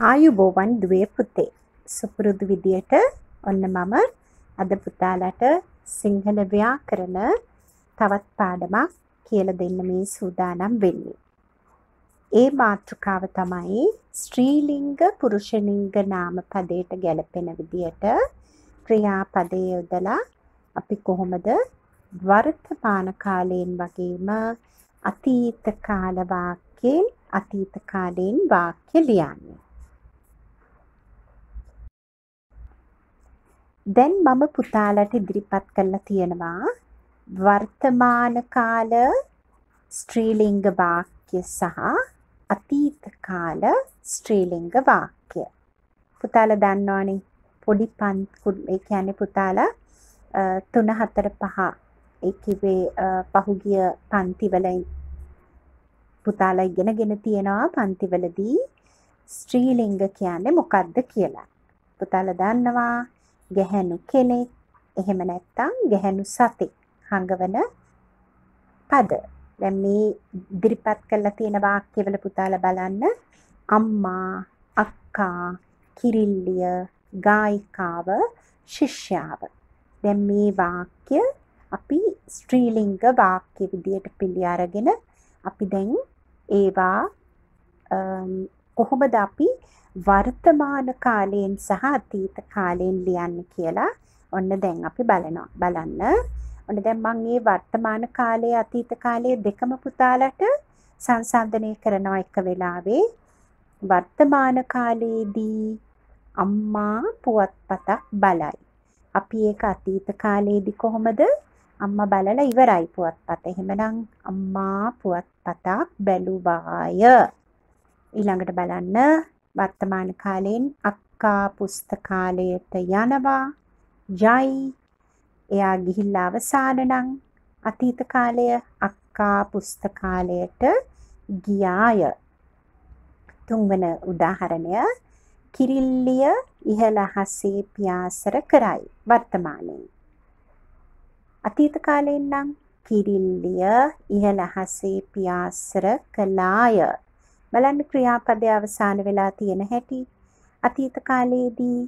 ආයුබෝවන් දුවේ පුතේ. සුපුරුදු විදියට ඔන්න මම අද පුතාලට සිංහල ව්‍යාකරණ තවත් පාඩමක් කියලා දෙන්න මේ සූදානම් වෙන්නේ. ඒ මාතෘකාව තමයි ස්ත්‍රීලිංග පුරුෂලිංග නාම පදයට ගැලපෙන විදියට ක්‍රියාපදය යොදලා අපි කොහොමද වර්තමාන කාලයෙන් වගේම අතීත කාල වාක්‍යයෙන් අතීත කාලයෙන් වාක්‍ය ලියන්නේ. දැන් මම පුතාලට ඉදිරිපත් කරලා තියෙනවා වර්තමාන කාල ස්ත්‍රීලිංග වාක්‍ය සහ අතීත කාල ස්ත්‍රීලිංග වාක්‍ය. පුතාලා දන්නවනේ පොඩි පන්ති ඒ කියන්නේ පුතාලා 3 4 5 ඒ කිව්වේ පහුගිය පන්තිවල පුතාලා ඉගෙනගෙන තියෙනවා පන්තිවලදී ස්ත්‍රීලිංග කියන්නේ මොකක්ද කියලා. පුතාලා දන්නවා ගැහැණු කෙනෙක් එහෙම නැත්නම් ගැහැණු සතෙක් හඟවන පද. දැන් මේ ඉදිරිපත් කරලා තියෙන වාක්‍යවල පුතාලා බලන්න අම්මා, අක්කා, කිරිල්ලිය, ගායිකාව, ශිෂ්‍යාව. දැන් මේ වාක්‍ය අපි ස්ත්‍රීලිංග වාක්‍ය විදියට පිළි අරගෙන අපි දැන් ඒවා කොහොමද අපි වර්තමාන කාලයෙන් සහ අතීත කාලයෙන් ලියන්නේ කියලා ඔන්න දැන් අපි බලනවා. බලන්න. ඔන්න දැන් මම මේ වර්තමාන කාලයේ අතීත කාලයේ දෙකම පුතාලට සංසන්දනය කරනවා එක වෙලාවේ. වර්තමාන කාලයේදී අම්මා පුවත්පතක් බලයි. අපි ඒක අතීත කාලයේදී කොහොමද අම්මා බලලා ඉවරයි පුවත්පත. එහෙමනම් අම්මා පුවත්පතක් බැලුවාය. ඊළඟට බලන්න වර්තමාන කාලයෙන් අක්කා පුස්තකාලයට යනවා. යයි. එයා ගිහිල්ලා අවසාන නම් අතීත කාලය අක්කා පුස්තකාලයට ගියාය. තුන්වන උදාහරණය කිරිල්ලිය ඉහළ අහසේ පියාසර කරයි වර්තමානයේ. අතීත කාලයෙන් නම් කිරිල්ලිය ඉහළ අහසේ පියාසර කළාය. බලන්න ක්‍රියාපදයේ අවසාන වෙලා තියෙන හැටි. අතීත කාලයේදී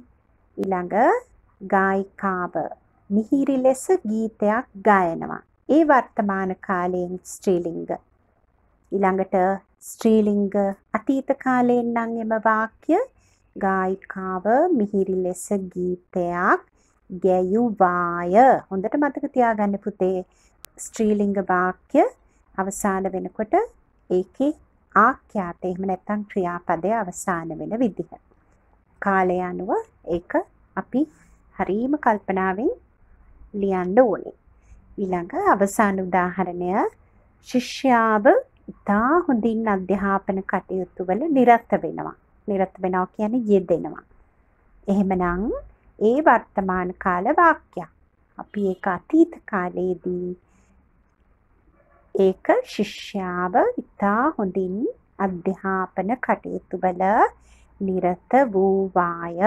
ඊළඟ ගායිකාව මිහිරි ලෙස ගීතයක් ගායනවා. ඒ වර්තමාන කාලයෙන් ස්ත්‍රීලිංග. ඊළඟට ස්ත්‍රීලිංග අතීත කාලයෙන් නම් එම වාක්‍ය ගායිකාව මිහිරි ලෙස ගීතයක් ගැයුවාය. හොඳට මතක තියාගන්න පුතේ. ස්ත්‍රීලිංග වාක්‍ය අවසාන වෙනකොට ඒකේ ආඛ්‍යාත එහෙම නැත්නම් ක්‍රියාපදයේ අවසාන වෙන විදිහ. කාලය අනුව ඒක අපි හරීම කල්පනාවෙන් ලියන්න ඕනේ. ඊළඟ අවසාන උදාහරණය ශිෂ්‍යාව ඉතා හොඳින් අධ්‍යාපන කටයුතු වල නිරත වෙනවා. නිරත වෙනවා කියන්නේ යෙදෙනවා. එහෙමනම් ඒ වර්තමාන කාල වාක්‍යයක්. අපි ඒක අතීත කාලයේදී ඒක ශිෂ්‍යාව ඉතා හොඳින් අධ්‍යාපන කටයුතු වල නිරත වූවාය.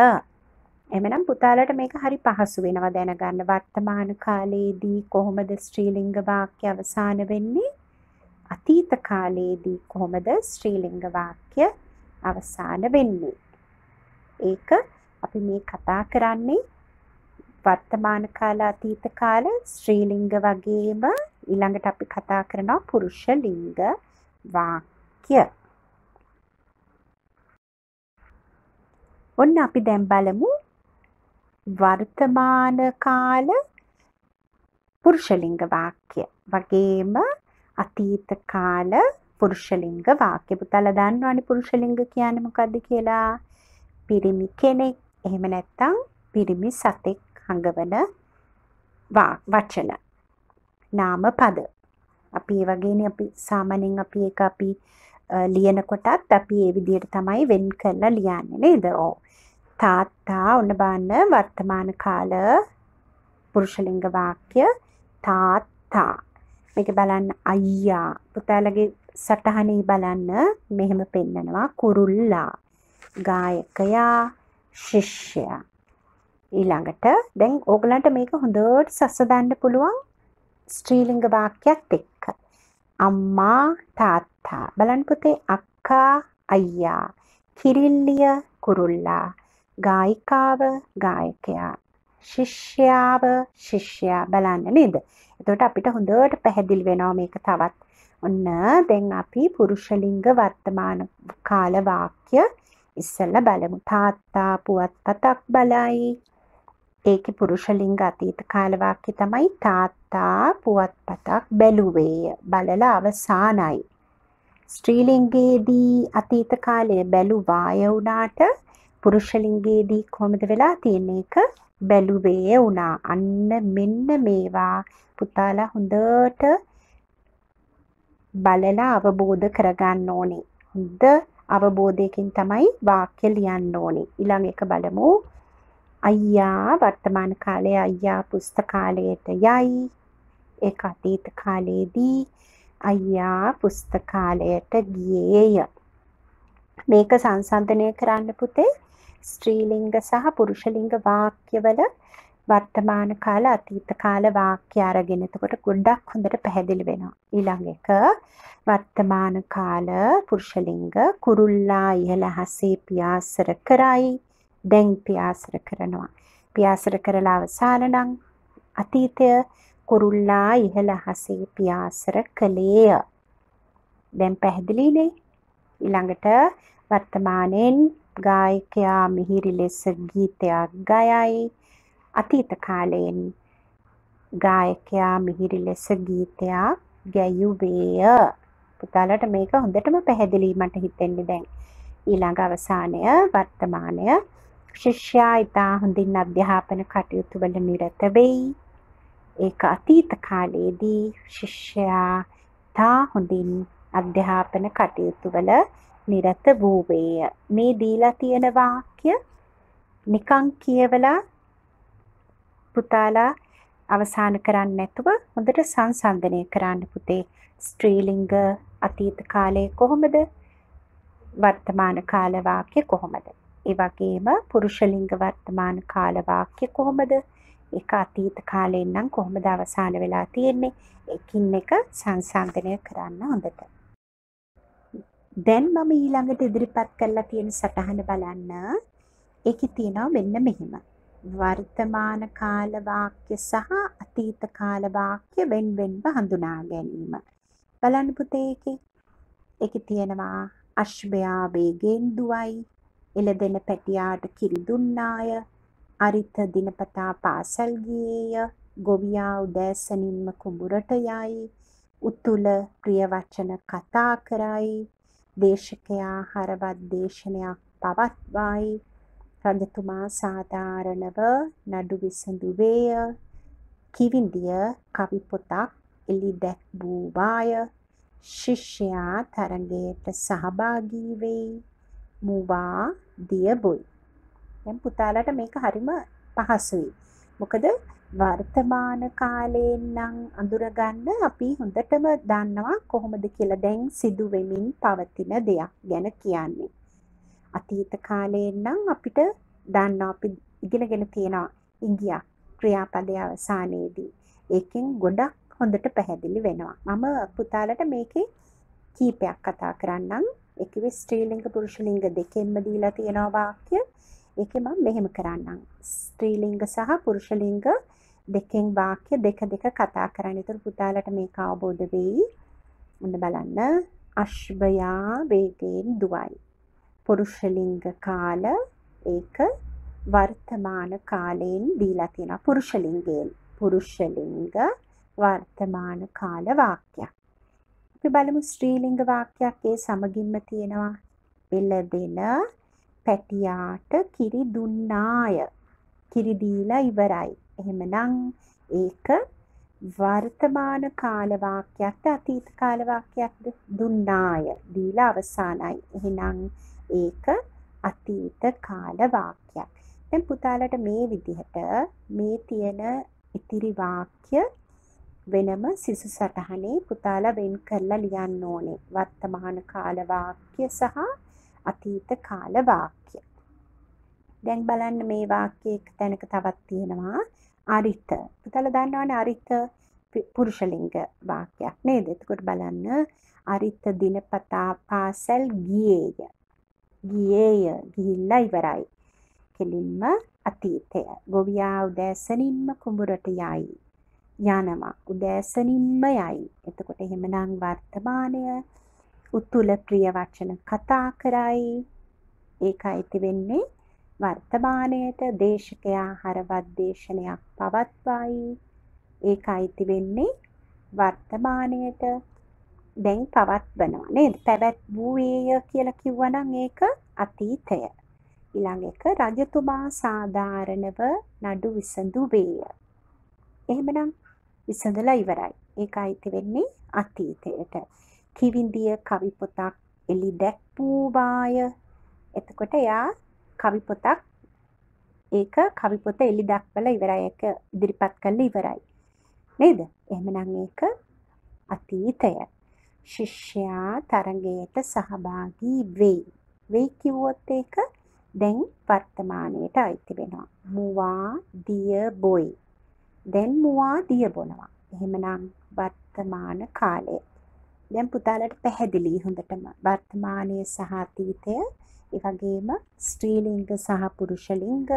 එමනම් පුතාලට මේක හරි පහසු වෙනවා දැනගන්න වර්තමාන කාලයේදී කොහොමද ස්ත්‍රීලිංග වාක්‍ය අවසාන වෙන්නේ? අතීත කාලයේදී කොහොමද ස්ත්‍රීලිංග වාක්‍ය අවසාන වෙන්නේ? ඒක අපි මේ කතා කරන්නේ වර්තමාන කාල අතීත කාල ස්ත්‍රීලිංග වගේම ඊළඟට අපි කතා කරනවා පුරුෂ ලිංග වාක්‍ය. ඔන්න අපි දැන් බලමු වර්තමාන කාල පුරුෂ ලිංග වාක්‍ය වගේම අතීත කාල පුරුෂ ලිංග වාක්‍ය. පුතාලා දන්නවනේ පුරුෂ ලිංග කියන්නේ මොකද්ද කියලා? පිරිමි කෙනෙක් එහෙම නැත්නම් පිරිමි සතෙක් හඟවන වචන නාම පද අපි ඒ වගේනේ අපි සාමාන්‍යයෙන් අපි ඒක අපි ලියනකොටත් අපි ඒ විදිහට තමයි වෙන් කරලා ලියන්නේ නේද? ඔව්. තාත්තා ඔන්න බලන්න වර්තමාන කාල පුරුෂලිංග වාක්‍ය තාත්තා. මේක බලන්න අයියා. පුතාලගේ සටහනේ බලන්න මෙහෙම පෙන්නනවා කුරුල්ලා. ගායකයා ශිෂ්‍යයා. ඊළඟට දැන් ඕගලන්ට මේක හොඳට සසදන්න පුළුවන් ස්ත්‍රීලිංග වාක්‍යයක් එක්ක. අම්මා තාත්තා බලන්න පුතේ අක්කා අයියා කිරිල්ලිය කුරුල්ලා ගායිකාව ගායකයා ශිෂ්‍යාව ශිෂ්‍යයා බලන්න නේද? එතකොට අපිට හොඳට පැහැදිලි වෙනවා මේක තවත්. ඔන්න දැන් අපි පුරුෂලිංග වර්තමාන කාල වාක්‍ය ඉස්සෙල්ලා බලමු. තාත්තා පුවත්පතක් බලයි. ඒකේ පුරුෂලිංග අතීත කාල වාක්‍ය තමයි තාත්තා පුවත්පතක් බැලුවේය. බලලා අවසానයි. ස්ත්‍රීලිංගයේදී අතීත කාලයේ බැලුවාය වුණාට පුරුෂලිංගයේදී කොහොමද වෙලා තියෙන්නේ? ඒක බැලුවේ වුණා. අන්න මෙන්න මේවා පුතාලා හොඳට බලලා අවබෝධ කරගන්න ඕනේ. හොඳ අවබෝධයකින් තමයි වාක්‍ය ලියන්න ඕනේ. ඊළඟ එක බලමු. අයියා වර්තමාන කාලයේ අයියා පුස්තකාලයට යයි. ඒක අතීත කාලයේදී අයියා පුස්තකාලයට ගියේය. මේක සංසන්දනය කරන්න පුතේ ස්ත්‍රීලිංග සහ පුරුෂලිංග වාක්‍යවල වර්තමාන කාල අතීත කාල වාක්‍ය අරගෙන එතකොට ගොඩක් හොඳට පැහැදිලි වෙනවා. ඊළඟ එක වර්තමාන කාල පුරුෂලිංග කුරුල්ලා ඉහළ හසේ පියාසර කරයි. දැන් පියාසර කරනවා. පියාසර කරලා අවසාන නම් අතීතය කුරුල්ලා ඉහළ අහසේ පියාසර කළේය. දැන් පැහැදිලිනේ? ඊළඟට වර්තමානයෙන් ගායකයා මිහිරි ලෙස ගීතයක් ගයයි. අතීත කාලයෙන් ගායකයා මිහිරි ලෙස ගීතයක් ගැයුවේය. පුතාලට මේක හොඳටම පැහැදිලි මට හිතෙන්නේ දැන්. ඊළඟ අවසානය වර්තමානය ශිෂ්‍යයා ඉතා හොඳින් අධ්‍යාපන කටයුතු වල නිරත වෙයි. ඒක අතීත කාලයේදී ශිෂ්‍යයා තා හොඳින් අධ්‍යාපන කටයුතු වල නිරත වූවේය. මේ දීලා තියෙන වාක්‍ය නිකං කියවලා පුතාලා අවසාන කරන්න නැතුව හොඳට සංසන්දනය කරන්න පුතේ. ස්ත්‍රීලිංග අතීත කාලයේ කොහොමද? වර්තමාන කාල වාක්‍ය කොහොමද? ඒ වගේම පුරුෂලිංග වර්තමාන කාල වාක්‍ය කොහොමද? ඒක අතීත කාලයෙන් නම් කොහොමද අවසාන වෙලා තියෙන්නේ? එකින් එක සංසන්දනය කරන්න හොඳට. දැන් මම ඊළඟට ඉදිරිපත් කරලා තියෙන සටහන බලන්න. ඒකේ තියෙනවා මෙන්න මෙහෙම. වර්තමාන කාල වාක්‍ය සහ අතීත කාල වාක්‍ය වෙන් වෙන්ව හඳුනා ගැනීම. බලන්න පුතේ ඒකේ. ඒකේ තියෙනවා අශ්වයා වේගෙන් දුවයි එළදෙන පැටියාට කිරි දුන්නාය. අරිත දිනපතා පාසල් ගියේය. ගොවියා උදෑසනින්ම කුඹුරට යයි. උතුල ප්‍රිය වචන කතා කරයි. දේශකයා හරවත් දේශනයක් පවත්වයි. රජතුමා සාධාරණව නඩු විසඳුවේය. කිවිඳිය කවි පොතක් එලි දැක්වූවාය. ශිෂ්‍යයා තරගයට සහභාගී වෙයි. මුවා දිය බොයි. දැන් පුතාලට මේක හරිම පහසුයි. මොකද වර්තමාන කාලයෙන් නම් අඳුරගන්න අපි හොඳටම දන්නවා කොහොමද කියලා දැන් සිදු වෙමින් පවතින දෙයක් ගැන කියන්නේ. අතීත කාලයෙන් නම් අපිට දන්නවා අපි ඉගෙනගෙන තියෙනවා ඉංගියක් ක්‍රියාපදයේ අවසානයේදී. ඒකෙන් ගොඩක් හොඳට පැහැදිලි වෙනවා. මම පුතාලට මේකේ කීපයක් කතා කරන්නම්. ඒකෙවි ස්ත්‍රීලිංග පුරුෂලිංග දෙකෙන්ම දීලා තියෙනවා වාක්‍ය. ඒකේ මම මෙහෙම කරන්නම්. ස්ත්‍රීලිංග සහ පුරුෂලිංග දෙකෙන් වාක්‍ය දෙක දෙක කතා කරන්න. ඒතර පුතාලට මේක අවබෝධ වෙයි. ඔන්න බලන්න. අශ්වයා වේගයෙන් දුවයි. පුරුෂලිංග කාල ඒක වර්තමාන කාලයෙන් දීලා තියෙනවා පුරුෂලිංගයෙන්. පුරුෂලිංග වර්තමාන කාල වාක්‍යයක්. අපි බලමු ස්ත්‍රීලිංග වාක්‍යයක් ඒ සමගින්ම තියෙනවා. එළදෙන පැටියාට කිරි දුන්නාය. කිරි දීලා ඉවරයි. එහෙමනම් ඒක වර්තමාන කාල වාක්‍යයක්ද අතීත කාල වාක්‍යයක්ද දුන්නාය. දීලා අවසానයි. එහෙනම් ඒක අතීත කාල වාක්‍යයක්. දැන් පුතාලට මේ විදිහට මේ තියෙන ඉතිරි වාක්‍ය වෙනම සිසු සටහනේ පුතාලා වෙන් කරලා ලියන්න ඕනේ. වර්තමාන කාල වාක්‍ය සහ අතීත කාල වාක්‍ය. දැන් බලන්න මේ වාක්‍යයේ එක තැනක තවත් තියෙනවා අරිත. පුතාලා දන්නවනේ අරිත පුරුෂලිංග වාක්‍යයක් නේද? එතකොට බලන්න අරිත දිනපතා පාසල් ගියේය. ගියේය ගිහිල්ලා ඉවරයි. කෙලින්ම අතීතය. ගොවියා උදෑසනින්ම කුඹුරට යයි. යනවා. උදෑසනින්ම යයි. එතකොට එහෙමනම් වර්තමානය උතුල ප්‍රිය වචන කතා කරයි. ඒක අයිති වෙන්නේ වර්තමානයට දේශකයා හරවත් දේශනයක් පවත්වයි. ඒක අයිති වෙන්නේ වර්තමානයට දැන් පවත්වනවා නේද? පැවැත් වූයේය කියලා කිව්වනම් ඒක අතීතය. ඊළඟ එක රජතුමා සාධාරණව නඩු විසඳුවේය. එහෙමනම් විසඳලා ඉවරයි. ඒක අයිති වෙන්නේ අතීතයට. කිවිඳිය කවි පොතක් එලි දැක්වූවාය. එතකොට එයා කවි පොතක් ඒක කවි පොත එලි දක්වලා ඉවරයි. ඒක ඉදිරිපත් කරලා ඉවරයි. නේද? එහෙමනම් ඒක අතීතය. ශිෂ්‍යයා තරගයට සහභාගී වෙයි. වෙයි කිව්වොත් ඒක දැන් වර්තමානයට අයිති වෙනවා. මුවා දිය බොයි. දැන් මුවා දිය බොනවා. එහෙමනම් වර්තමාන කාලය. දැන් පුතාලට පැහැදිලි හොඳටම වර්තමානයේ සහ අතීතය ඒ වගේම ස්ත්‍රීලිංග සහ පුරුෂලිංග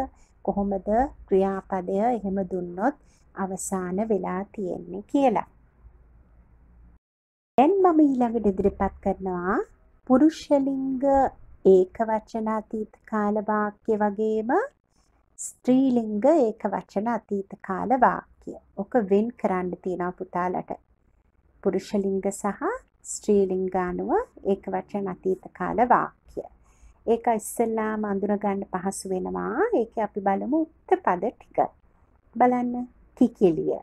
කොහොමද ක්‍රියාපදය එහෙම දුන්නොත් අවසාන වෙලා තියෙන්නේ කියලා. දැන් මම ඊළඟට ඉදිරිපත් කරනවා පුරුෂලිංග ඒක වචන අතීත කාල වාක්‍ය වගේම ස්ත්‍රීලිංග ඒක වචන අතීත කාල වාක්‍ය. ඔක වෙන් කරන්න තියෙනවා පුතාලට. පුරුෂලිංග සහ ස්ත්‍රීලිංග අනුව ඒක වචන අතීත කාල වාක්‍ය. ඒක ඉස්සෙල්ලාම අඳුනගන්න පහසු වෙනවා. ඒකේ අපි බලමු උක්ත පද ටික. බලන්න කිකිලිය.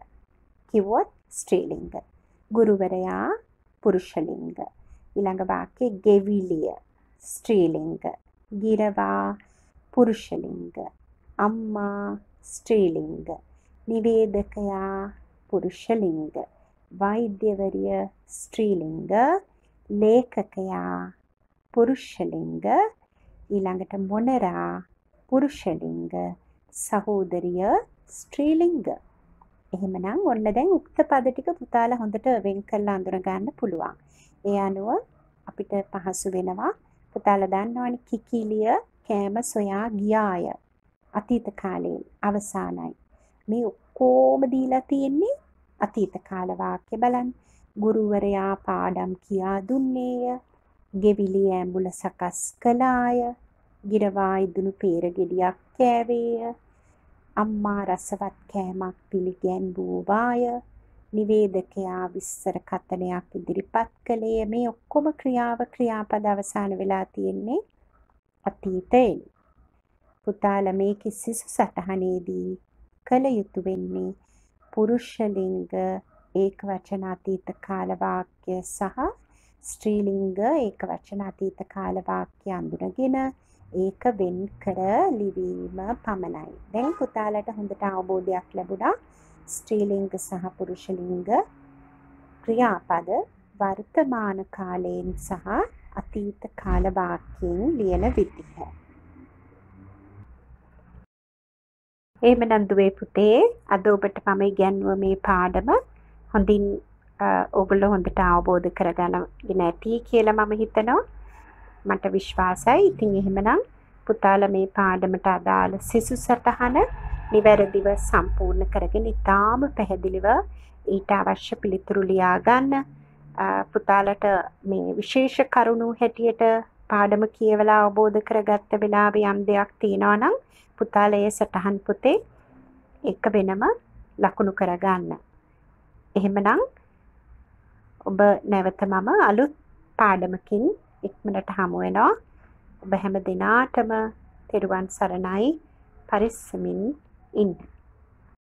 කිව්වොත් ස්ත්‍රීලිංග. ගුරුවරයා පුරුෂලිංග. ඊළඟ වාක්‍යයේ ගෙවිලිය ස්ත්‍රීලිංග. ගිරවා පුරුෂලිංග. අම්මා ස්ත්‍රීලිංග. නිවේදකයා පුරුෂලිංග. වෛද්‍යවරිය ස්ත්‍රීලිංග. ලේඛකයා පුරුෂලිංග ඊළඟට මොනරා පුරුෂලිංග සහෝදරිය ස්ත්‍රීලිංග. එහෙමනම් ඔන්න දැන් උක්ත පද ටික පුතාලා හොඳට වෙන් කරලා අඳුන ගන්න පුළුවන්. ඒ අනුව අපිට පහසු වෙනවා. පුතාලා දන්නවනේ කිකිලිය කෑම සොයා ගියාය. අතීත කාලයෙන් අවසానයි. මේ ඔක්කොම දීලා තියෙන්නේ අතීත කාල වාක්‍ය බලන්න. ගුරුවරයා පාඩම් කියා දුන්නේය. ගෙවිලි ඈඹුල සකස් කළාය. ගිරවා ඉදුණු පේරගෙඩියක් කෑවේය. අම්මා රසවත් කෑමක් පිළිගැන්වූවාය. නිවේදකයා විස්තර කතනයක් ඉදිරිපත් කළේ මේ ඔක්කොම ක්‍රියාව ක්‍රියාපද අවසාන වෙලා තියෙන්නේ අතීතයෙන්. පුතාල මේ කිසිසු සටහනේදී කළ යුතු වෙන්නේ පුරුෂලිංග ඒක වචන අතීත කාල වාක්‍ය සහ ස්ත්‍රීලිංග ඒක වචන අතීත කාල වාක්‍ය අඳුනගෙන ඒක වෙන් කර ලිවීම පමණයි. දැන් පුතාලට හොඳට අවබෝධයක් ලැබුණා ස්ත්‍රීලිංග සහ පුරුෂලිංග ක්‍රියාපද වර්තමාන කාලයෙන් සහ අතීත කාල වාක්‍යයෙන් ලියන විදිහ. එහෙමනම් දුවේ පුතේ අද ඔබට මම ඉගැන්වුව මේ පාඩම හොඳින් ඔගොල්ලෝ හොඳට අවබෝධ කරගන්නගෙන ඇති කියලා මම හිතනවා. මට විශ්වාසයි. ඉතින් එහෙමනම් පුතාලා මේ පාඩමට අදාළ සිසු සටහන නිවැරදිව සම්පූර්ණ කරගෙන ඉතාම පැහැදිලිව ඊට අවශ්‍ය පිළිතුරු ලියා ගන්න. පුතාලට මේ විශේෂ කරුණු හැටියට පාඩම කියවලා අවබෝධ කරගත්ත වෙලාවේ යම් දෙයක් තියෙනවා නම් පුතාලා ඒ සටහන් පොතේ එක වෙනම ලකුණු කරගන්න. එහෙමනම් ඔබ නැවත මම අලුත් පාඩමකින් ඉක්මනට හමු වෙනවා. ඔබ හැම දිනාටම තෙරුවන් සරණයි පරිස්සමින් ඉන්න.